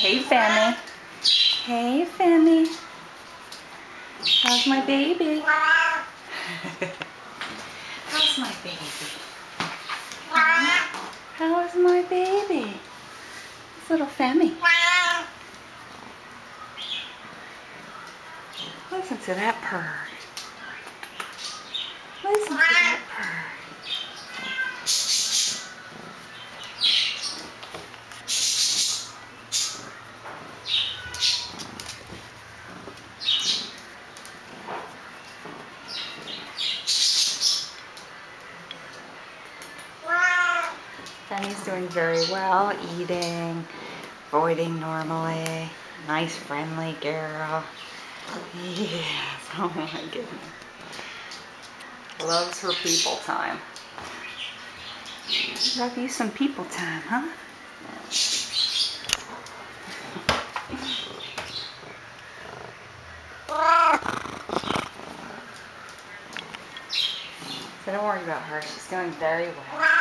Hey, Femi. Hey, Femi. How's my baby? How's my baby? How's my baby? Little Femi. Listen to that purr. Listen to that purr. Femi's doing very well, eating, voiding normally. Nice, friendly girl. Yes, oh my goodness. Loves her people time. Love you some people time, huh? So don't worry about her. She's doing very well.